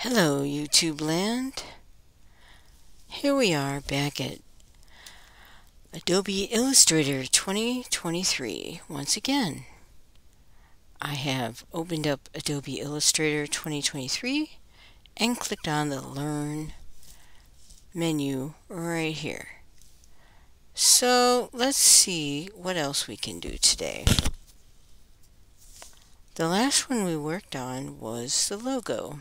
Hello, YouTube land. Here we are back at Adobe Illustrator 2023 once again. I have opened up Adobe Illustrator 2023 and clicked on the Learn menu right here. So let's see what else we can do today. The last one we worked on was the logo.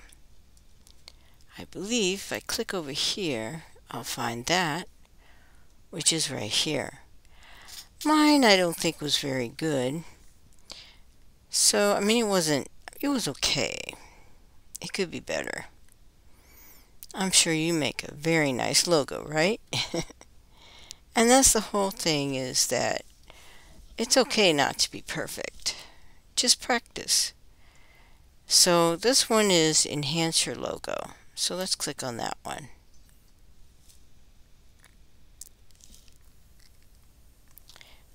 I believe if I click over here, I'll find that, which is right here. Mine I don't think was very good. So, I mean, it wasn't, it was okay. It could be better. I'm sure you make a very nice logo, right? and that's the whole thing is that it's okay not to be perfect. Just practice. So this one is enhance your logo. So let's click on that one.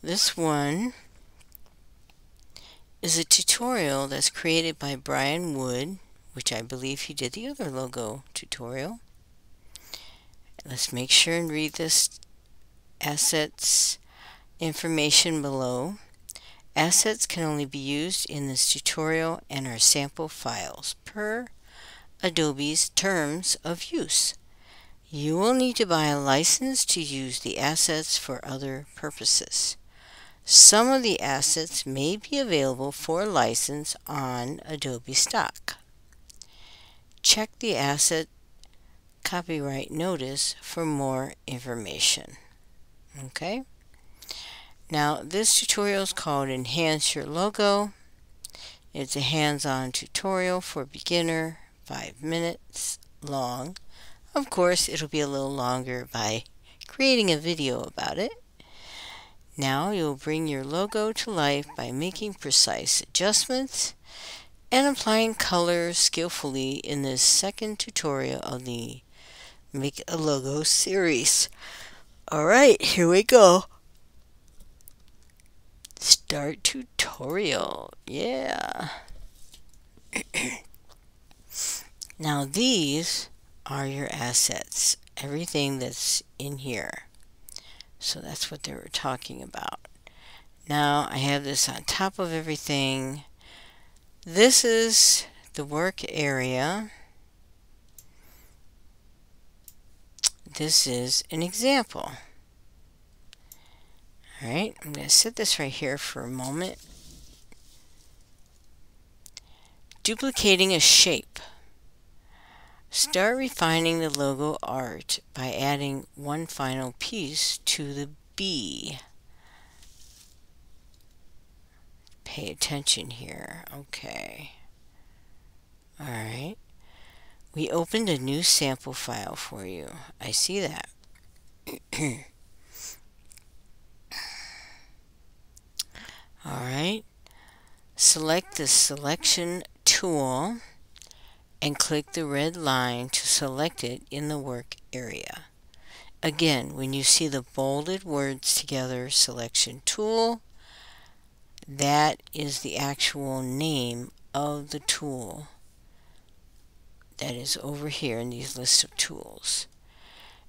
This one is a tutorial that's created by Brian Wood, which I believe he did the other logo tutorial. Let's make sure and read this assets information below. Assets can only be used in this tutorial and are sample files per Adobe's terms of use. You will need to buy a license to use the assets for other purposes. Some of the assets may be available for license on Adobe Stock. Check the asset copyright notice for more information. Okay? Now, this tutorial is called Enhance Your Logo. It's a hands-on tutorial for beginner five minutes long. Of course, it'll be a little longer by creating a video about it. Now you'll bring your logo to life by making precise adjustments and applying colors skillfully in this second tutorial of the Make a Logo series. Alright, here we go. Start tutorial. Yeah. Now these are your assets, everything that's in here. So that's what they were talking about. Now I have this on top of everything. This is the work area. This is an example. Alright, I'm going to set this right here for a moment. Duplicating a shape. Start refining the logo art by adding one final piece to the B. Pay attention here. Okay. Alright. We opened a new sample file for you. I see that. Alright. Select the selection tool and click the red line to select it in the work area. Again, when you see the bolded words together selection tool, that is the actual name of the tool that is over here in these lists of tools.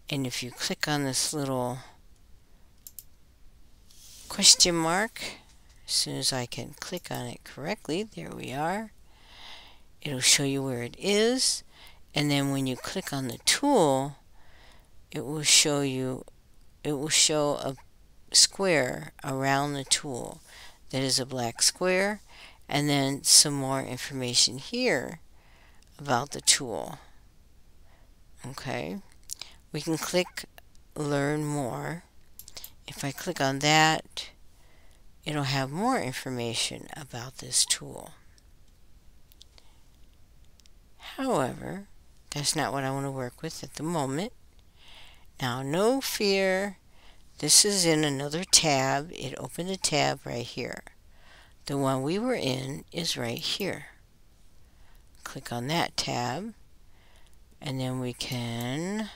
And if you click on this little question mark, as soon as I can click on it correctly, there we are, it'll show you where it is and then when you click on the tool it will show you it will show a square around the tool that is a black square and then some more information here about the tool. Okay? We can click learn more. If I click on that it'll have more information about this tool However, that's not what I want to work with at the moment. Now, no fear. This is in another tab. It opened a tab right here. The one we were in is right here. Click on that tab. And then we can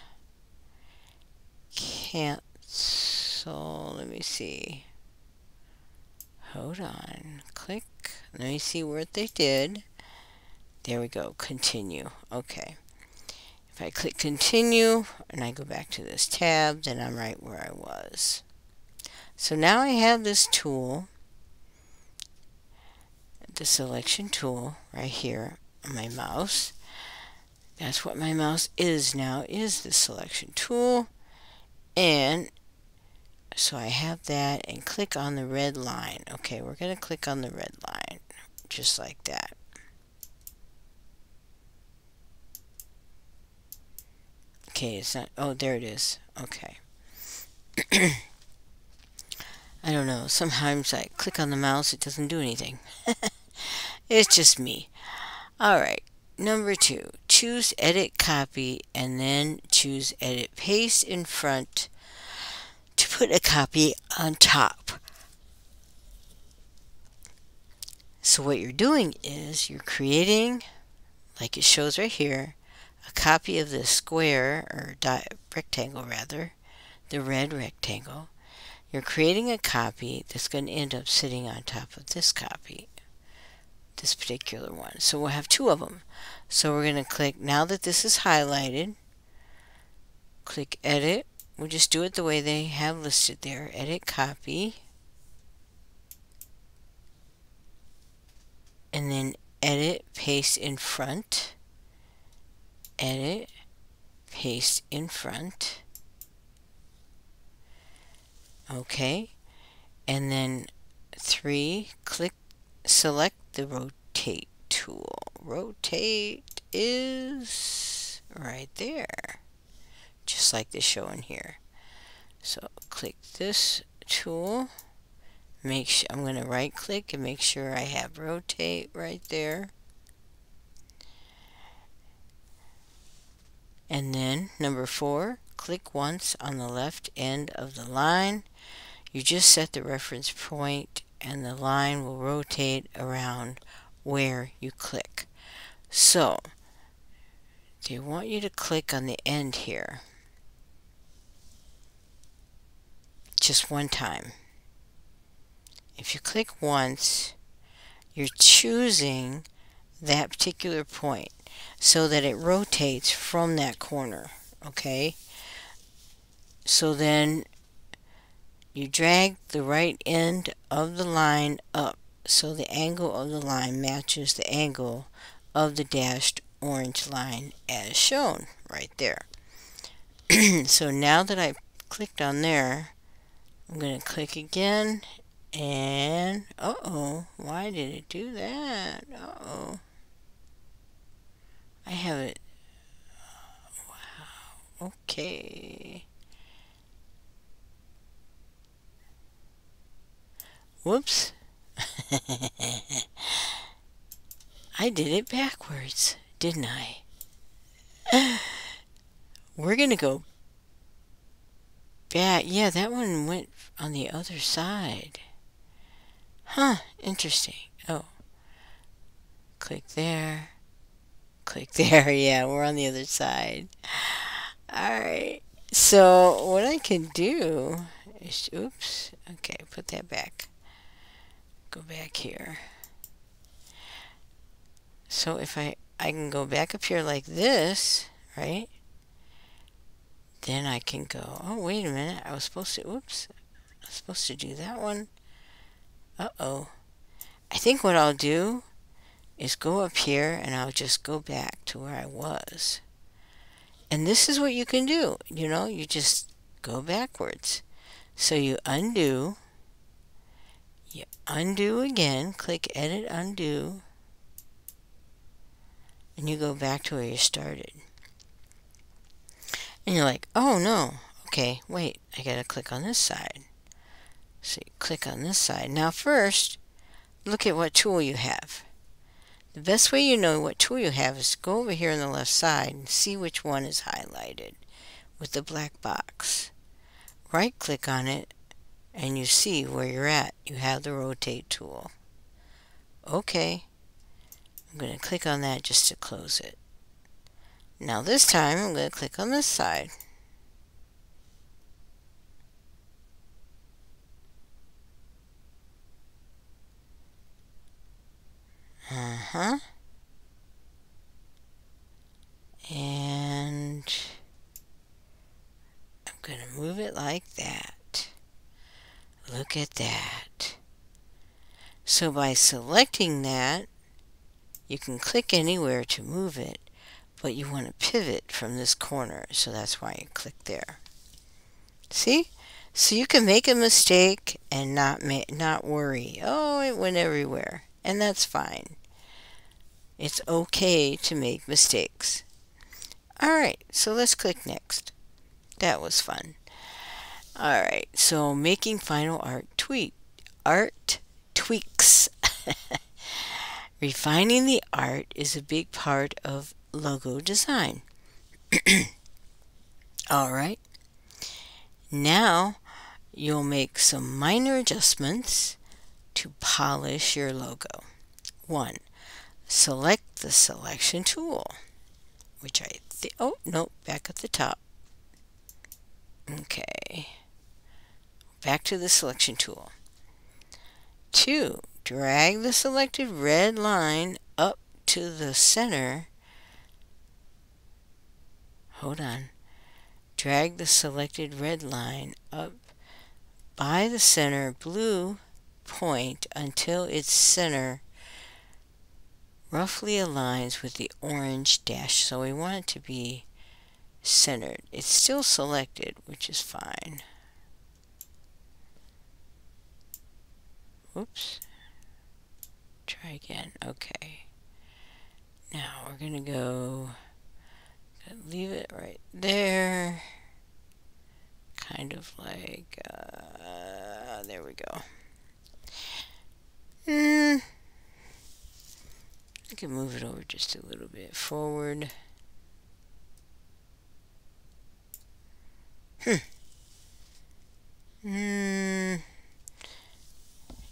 cancel. Let me see. Hold on. Click. Let me see what they did. There we go. Continue. Okay. If I click continue and I go back to this tab, then I'm right where I was. So now I have this tool, the selection tool right here on my mouse. That's what my mouse is now, is the selection tool. And so I have that and click on the red line. Okay, we're going to click on the red line, just like that. Okay, it's not, oh, there it is. Okay. I don't know, sometimes I click on the mouse, it doesn't do anything. it's just me. Alright, number two, choose edit copy and then choose edit paste in front to put a copy on top. So what you're doing is you're creating, like it shows right here, a copy of the square, or rectangle rather, the red rectangle. You're creating a copy that's going to end up sitting on top of this copy, this particular one. So we'll have two of them. So we're going to click, now that this is highlighted, click Edit. We'll just do it the way they have listed there. Edit Copy. And then Edit Paste in Front edit, paste in front. Okay. And then three, click, select the rotate tool. Rotate is right there, just like the showing here. So click this tool. Make sure I'm going to right click and make sure I have rotate right there. And then number four, click once on the left end of the line. You just set the reference point and the line will rotate around where you click. So, they want you to click on the end here. Just one time. If you click once, you're choosing that particular point so that it rotates from that corner okay? So then you drag the right end of the line up so the angle of the line matches the angle of the dashed orange line as shown right there. So now that I clicked on there I'm going to click again and uh-oh why did it do that? Uh-oh I have it. Wow. Okay. Whoops. I did it backwards, didn't I? We're going to go back. Yeah, that one went on the other side. Huh, interesting. Oh. Click there click there. Yeah, we're on the other side. Alright, so what I can do is, oops, okay, put that back. Go back here. So if I, I can go back up here like this, right? Then I can go, oh, wait a minute, I was supposed to, oops, I was supposed to do that one. Uh-oh. I think what I'll do is go up here and I'll just go back to where I was. And this is what you can do. You know, you just go backwards. So you undo, you undo again, click edit undo, and you go back to where you started. And you're like, oh no, okay, wait, I gotta click on this side. So you click on this side. Now first, look at what tool you have. The best way you know what tool you have is to go over here on the left side and see which one is highlighted with the black box. Right click on it and you see where you're at. You have the rotate tool. Okay. I'm going to click on that just to close it. Now this time I'm going to click on this side. Uh-huh. And I'm going to move it like that. Look at that. So by selecting that, you can click anywhere to move it, but you want to pivot from this corner, so that's why you click there. See? So you can make a mistake and not not worry. Oh, it went everywhere. And that's fine. It's okay to make mistakes. Alright, so let's click next. That was fun. Alright, so making final art tweak. Art tweaks. Refining the art is a big part of logo design. All right. Now you'll make some minor adjustments to polish your logo. 1. Select the selection tool, which I oh, no, back at the top. Okay. Back to the selection tool. 2. Drag the selected red line up to the center. Hold on. Drag the selected red line up by the center blue point until its center roughly aligns with the orange dash. So we want it to be centered. It's still selected, which is fine. Whoops. Try again. Okay. Now we're going to go leave it right there. Kind of like, uh, there we go. Mm, I can move it over just a little bit forward. Hmm. Hmm.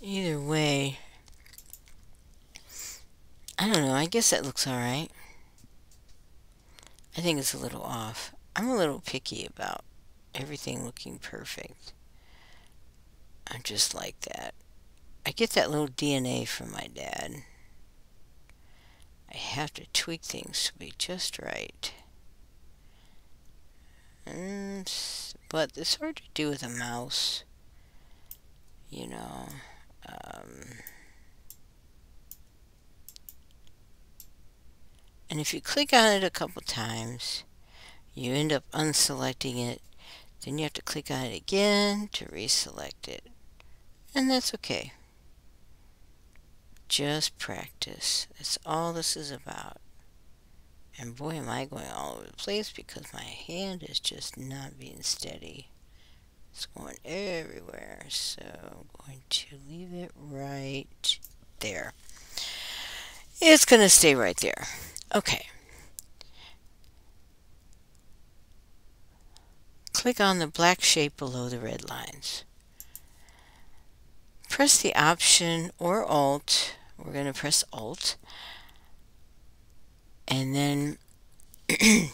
Either way, I don't know. I guess that looks alright. I think it's a little off. I'm a little picky about everything looking perfect. I'm just like that. I get that little DNA from my dad. I have to tweak things to be just right. And, but it's hard to do with a mouse. You know. Um, and if you click on it a couple times, you end up unselecting it. Then you have to click on it again to reselect it. And that's okay. Just practice. That's all this is about. And boy, am I going all over the place because my hand is just not being steady. It's going everywhere. So I'm going to leave it right there. It's going to stay right there. Okay. Click on the black shape below the red lines. Press the Option or Alt. We're going to press Alt. And then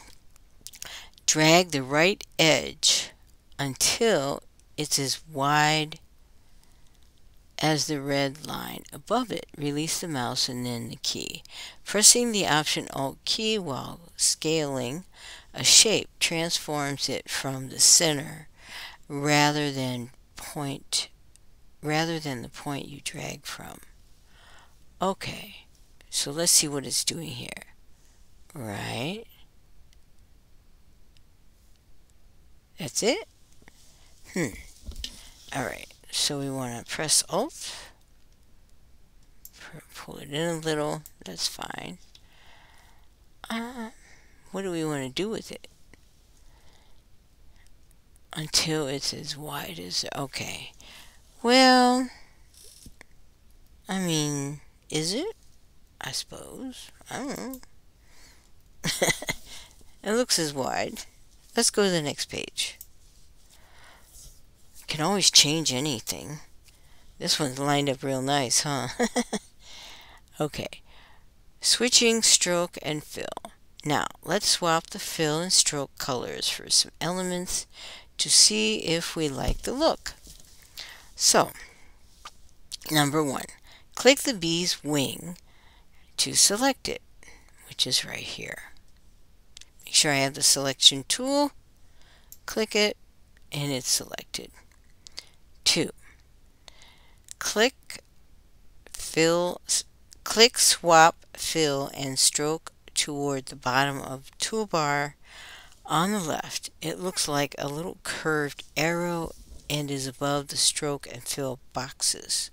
drag the right edge until it's as wide as the red line above it. Release the mouse and then the key. Pressing the Option Alt key while scaling a shape transforms it from the center rather than point rather than the point you drag from. Okay, so let's see what it's doing here. Right. That's it? Hmm. Alright, so we want to press Alt. Pull it in a little. That's fine. Uh, what do we want to do with it? Until it's as wide as... Okay. Well, I mean, is it? I suppose. I don't know. it looks as wide. Let's go to the next page. Can always change anything. This one's lined up real nice, huh? okay. Switching stroke and fill. Now, let's swap the fill and stroke colors for some elements to see if we like the look. So, number one, click the bee's wing to select it, which is right here. Make sure I have the selection tool, click it, and it's selected. 2. Click fill click swap fill and stroke toward the bottom of toolbar on the left. It looks like a little curved arrow and is above the stroke and fill boxes.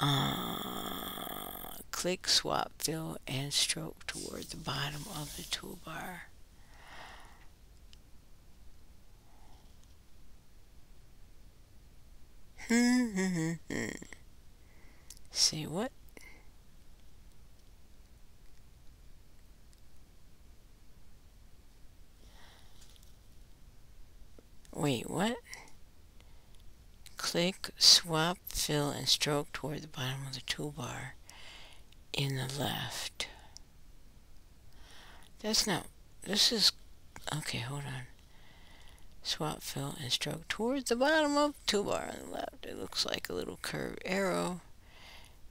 Uh, click swap fill and stroke toward the bottom of the toolbar. Hmm. See what? Wait, what? Click, swap, fill, and stroke toward the bottom of the toolbar in the left. That's not, this is, okay, hold on swap fill and stroke towards the bottom of the toolbar on the left. It looks like a little curved arrow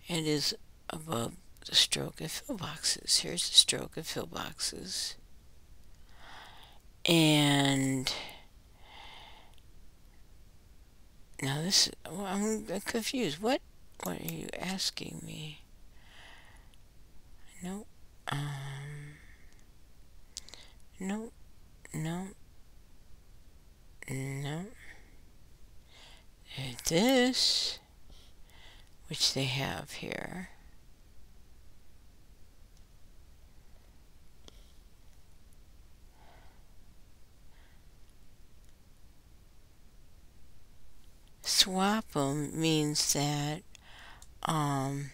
and is above the stroke and fill boxes. Here's the stroke and fill boxes. And now this, well, I'm confused. What, what are you asking me? No, um, no, no. No. And this, which they have here. Swap them means that um,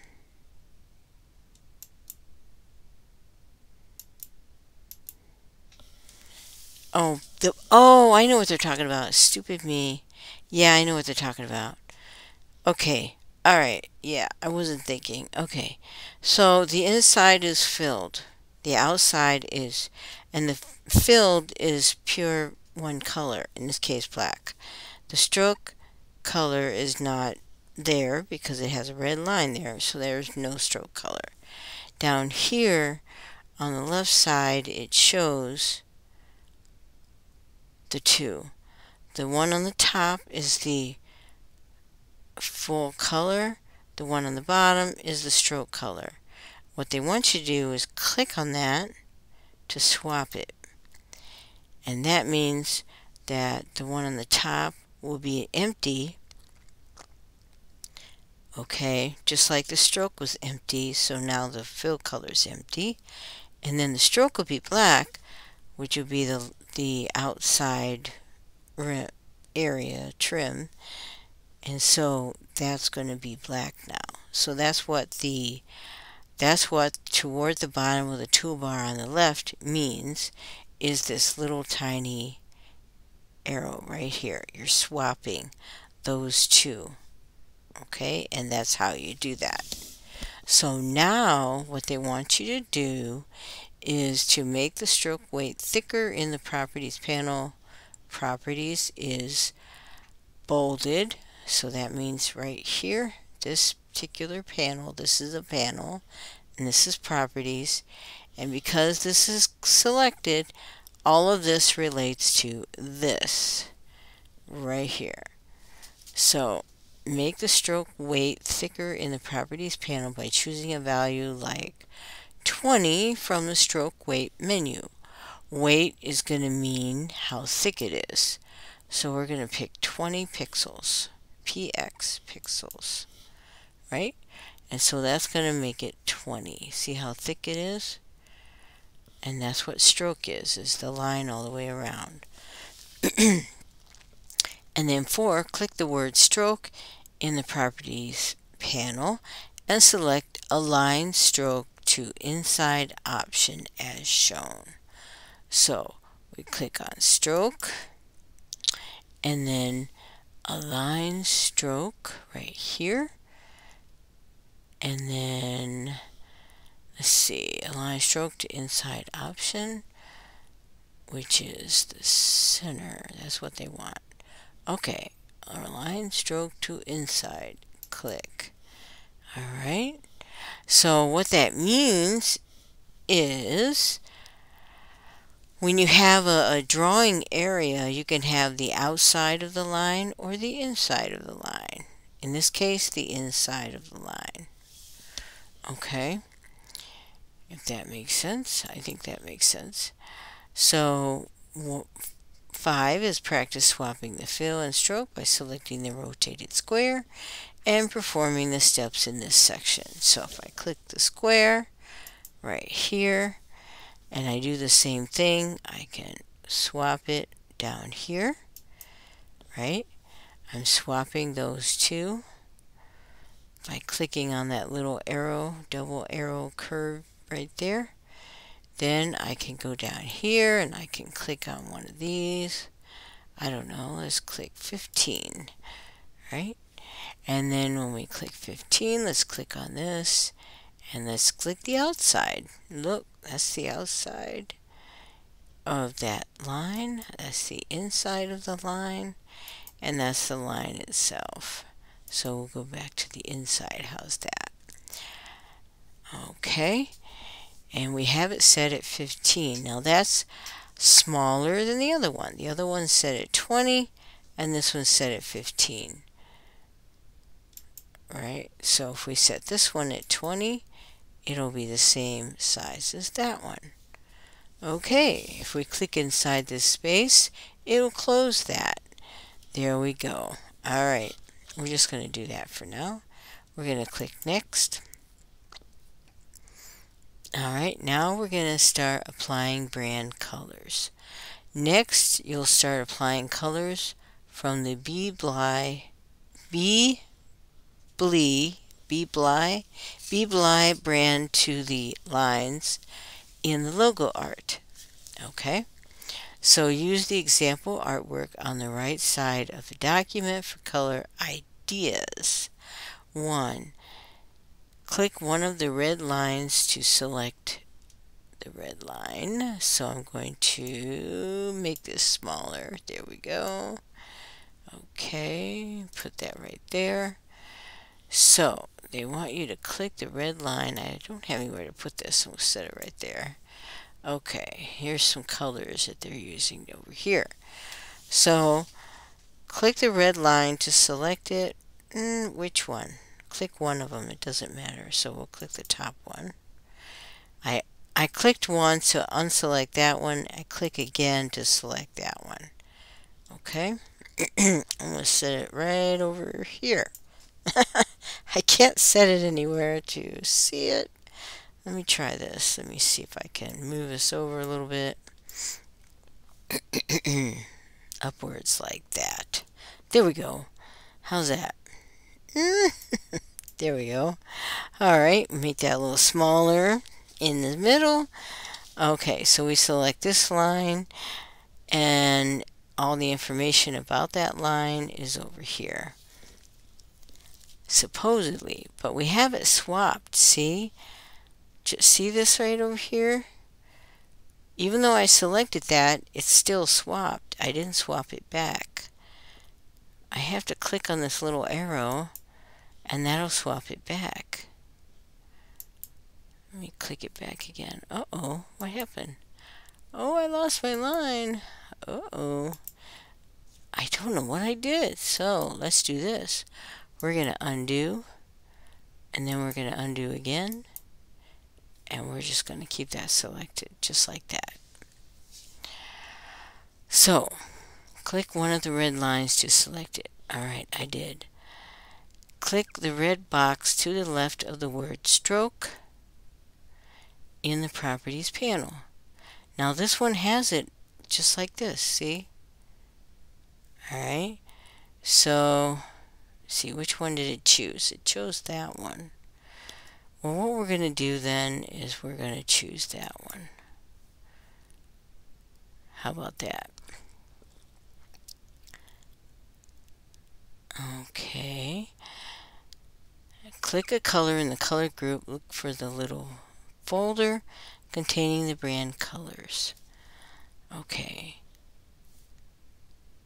Oh, the oh, I know what they're talking about. Stupid me. Yeah, I know what they're talking about. Okay. All right. Yeah, I wasn't thinking. Okay. So the inside is filled. The outside is and the filled is pure one color, in this case black. The stroke color is not there because it has a red line there, so there's no stroke color. Down here on the left side it shows the two. The one on the top is the full color. The one on the bottom is the stroke color. What they want you to do is click on that to swap it. And that means that the one on the top will be empty. Okay, just like the stroke was empty, so now the fill color is empty. And then the stroke will be black, which would be the the outside area trim? And so that's going to be black now. So that's what the that's what toward the bottom of the toolbar on the left means is this little tiny arrow right here. You're swapping those two okay? And that's how you do that. So now what they want you to do is to make the stroke weight thicker in the properties panel. Properties is bolded, so that means right here, this particular panel, this is a panel, and this is properties. And because this is selected, all of this relates to this right here. So make the stroke weight thicker in the properties panel by choosing a value like 20 from the stroke weight menu. Weight is going to mean how thick it is. So we're going to pick 20 pixels, px pixels, right? And so that's going to make it 20. See how thick it is? And that's what stroke is, is the line all the way around. and then 4, click the word stroke in the properties panel and select align stroke to inside option as shown. So we click on stroke and then align stroke right here. And then let's see, align stroke to inside option, which is the center. That's what they want. Okay, align stroke to inside. Click. All right. So what that means is when you have a, a, drawing area, you can have the outside of the line or the inside of the line. In this case, the inside of the line. Okay, if that makes sense, I think that makes sense. So, five is practice swapping the fill and stroke by selecting the rotated square and performing the steps in this section. So if I click the square right here and I do the same thing, I can swap it down here, right? I'm swapping those two by clicking on that little arrow, double arrow curve right there. Then I can go down here and I can click on one of these. I don't know, let's click 15, right? And then when we click 15, let's click on this and let's click the outside. Look, that's the outside of that line. That's the inside of the line and that's the line itself. So we'll go back to the inside. How's that? Okay. And we have it set at 15. Now that's smaller than the other one. The other one's set at 20 and this one's set at 15 right? So if we set this one at 20, it'll be the same size as that one. Okay, if we click inside this space, it'll close that. There we go. All right, we're just going to do that for now. We're going to click Next. All right, now we're going to start applying brand colors. Next, you'll start applying colors from the B Bly B Blee, Be Bly, Be Bly brand to the lines in the logo art. Okay, so use the example artwork on the right side of the document for color ideas. 1. Click one of the red lines to select the red line. So I'm going to make this smaller. There we go. Okay, put that right there. So they want you to click the red line. I don't have anywhere to put this, so we'll set it right there. Okay, here's some colors that they're using over here. So click the red line to select it. Mm, which one? Click one of them, it doesn't matter. So we'll click the top one. I I clicked one to unselect that one. I click again to select that one. Okay, I'm going to set it right over here. I can't set it anywhere to see it. Let me try this. Let me see if I can move this over a little bit. Upwards like that. There we go. How's that? there we go. Alright, make that a little smaller in the middle. Okay, so we select this line and all the information about that line is over here supposedly, but we have it swapped, see? Just see this right over here? Even though I selected that, it's still swapped. I didn't swap it back. I have to click on this little arrow, and that'll swap it back. Let me click it back again. Uh-oh, what happened? Oh, I lost my line. Uh-oh. I don't know what I did. So, let's do this we're going to undo and then we're going to undo again and we're just going to keep that selected just like that. So click one of the red lines to select it. Alright, I did. Click the red box to the left of the word stroke in the properties panel. Now this one has it just like this, see? Alright, so see which one did it choose? It chose that one. Well what we're going to do then is we're going to choose that one. How about that? Okay. Click a color in the color group. Look for the little folder containing the brand colors. Okay.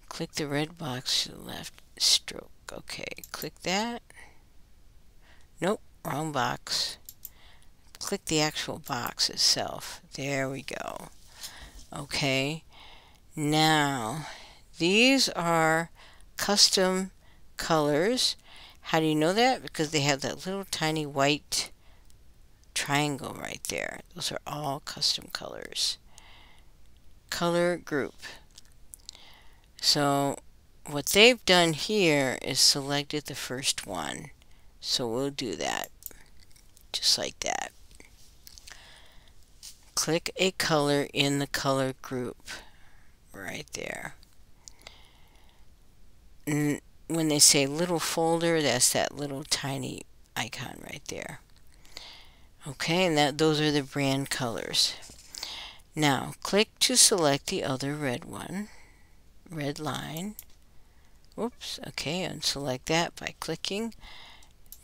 Click the red box to the left stroke Okay, click that. Nope, wrong box. Click the actual box itself. There we go. Okay, now these are custom colors. How do you know that? Because they have that little tiny white triangle right there. Those are all custom colors. Color group. So what they've done here is selected the first one. So we'll do that. Just like that. Click a color in the color group. Right there. And when they say little folder, that's that little tiny icon right there. Okay, and that those are the brand colors. Now, click to select the other red one, red line. Whoops, okay, and select that by clicking.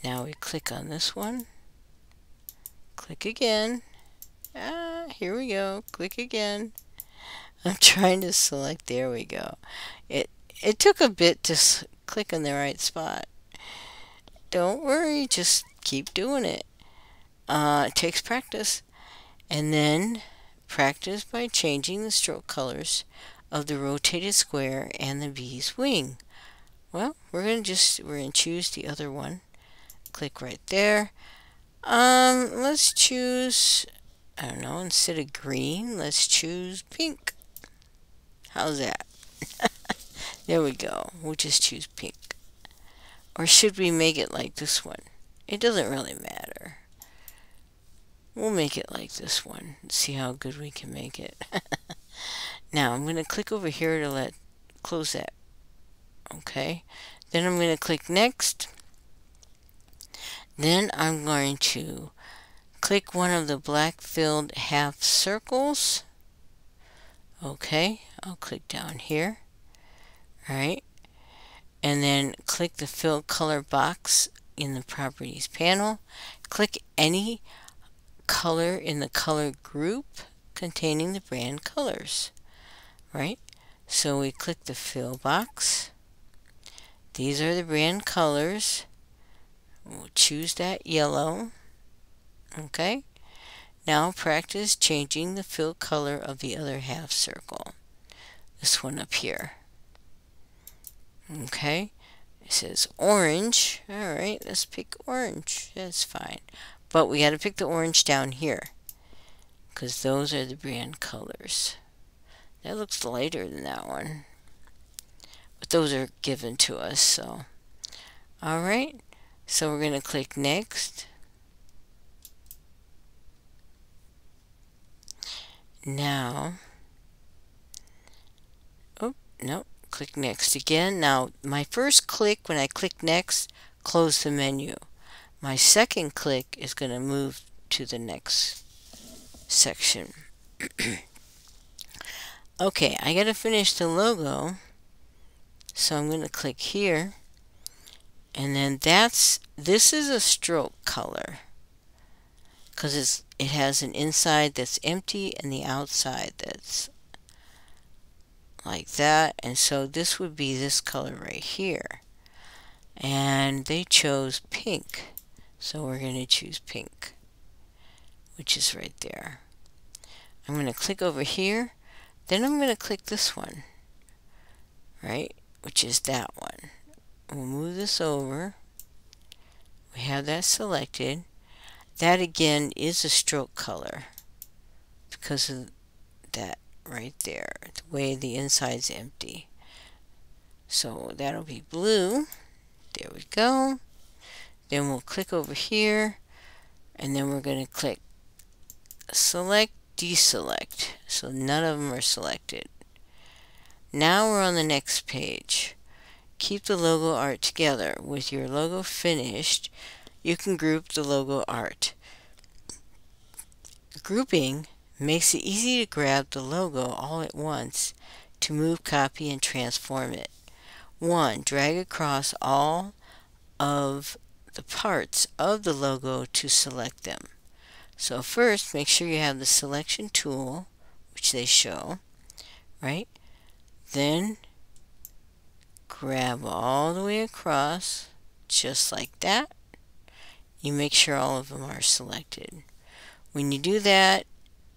Now we click on this one. Click again. Ah, here we go. Click again. I'm trying to select, there we go. It, it took a bit to click in the right spot. Don't worry, just keep doing it. Uh, it takes practice. And then practice by changing the stroke colors of the rotated square and the bee's wing. Well, we're going to just, we're going to choose the other one. Click right there. Um, let's choose, I don't know, instead of green, let's choose pink. How's that? there we go. We'll just choose pink. Or should we make it like this one? It doesn't really matter. We'll make it like this one. See how good we can make it. now I'm going to click over here to let close that. Okay. Then I'm going to click next. Then I'm going to click one of the black filled half circles. Okay. I'll click down here. Alright. And then click the fill color box in the properties panel. Click any color in the color group containing the brand colors, right? So we click the fill box. These are the brand colors. We'll choose that yellow. Okay. Now practice changing the fill color of the other half circle. This one up here. Okay. It says orange. Alright, let's pick orange. That's fine. But we got to pick the orange down here because those are the brand colors. That looks lighter than that one. But those are given to us, so. Alright, so we're going to click Next. Now, oh, no, click Next again. Now, my first click, when I click Next, close the menu. My second click is going to move to the next section. okay, I got to finish the logo. So I'm going to click here. And then that's, this is a stroke color. Because it has an inside that's empty and the outside that's like that. And so this would be this color right here. And they chose pink. So we're going to choose pink, which is right there. I'm going to click over here. Then I'm going to click this one, right, which is that one. We'll move this over. We have that selected. That again is a stroke color because of that right there, the way the inside's empty. So that'll be blue. There we go. Then we'll click over here and then we're going to click select, deselect. So none of them are selected. Now we're on the next page. Keep the logo art together. With your logo finished, you can group the logo art. Grouping makes it easy to grab the logo all at once to move, copy, and transform it. 1. Drag across all of the parts of the logo to select them. So first, make sure you have the selection tool, which they show, right? Then grab all the way across, just like that. You make sure all of them are selected. When you do that,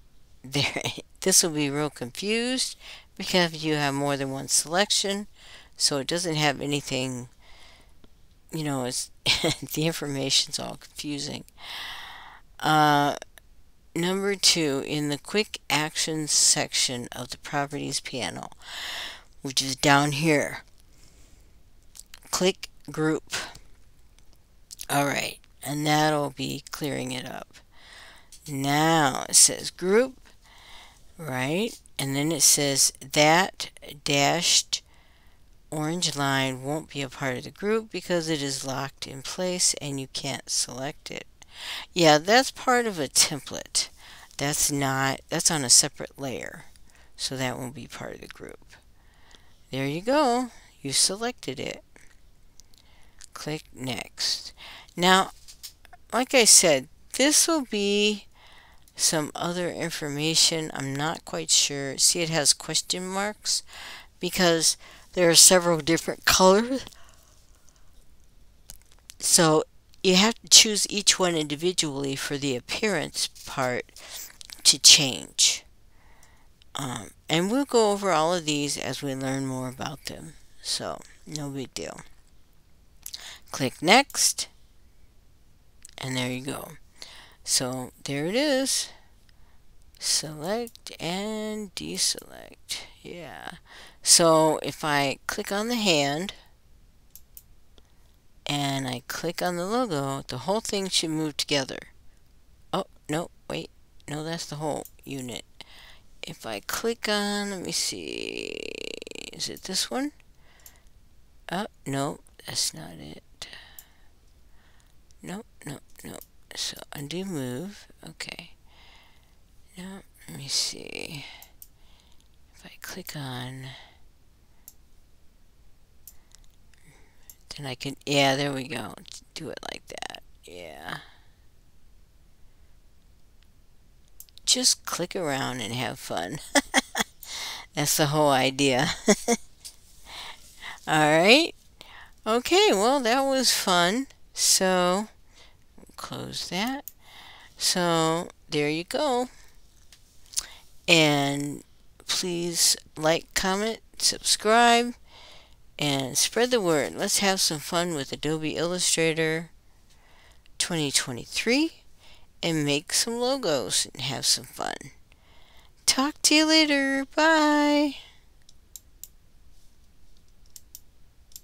there this will be real confused because you have more than one selection so it doesn't have anything you know it's the information's all confusing uh, number two in the quick actions section of the properties panel which is down here. Click group. Alright and that'll be clearing it up. Now it says group right? And then it says that dashed orange line won't be a part of the group because it is locked in place and you can't select it yeah that's part of a template that's not that's on a separate layer so that won't be part of the group there you go you selected it click next now like I said this will be some other information. I'm not quite sure. See, it has question marks because there are several different colors. So you have to choose each one individually for the appearance part to change. Um, and we'll go over all of these as we learn more about them. So, no big deal. Click Next. And there you go. So there it is. Select and deselect. Yeah. So if I click on the hand and I click on the logo, the whole thing should move together. Oh, no, wait. No, that's the whole unit. If I click on, let me see, is it this one? Oh, no, that's not it. No, no, no. So undo move. Okay. Now let me see. If I click on then I can yeah, there we go. Do it like that. Yeah. Just click around and have fun. That's the whole idea. Alright. Okay, well that was fun. So close that. So there you go. And please like, comment, subscribe, and spread the word. Let's have some fun with Adobe Illustrator 2023 and make some logos and have some fun. Talk to you later. Bye.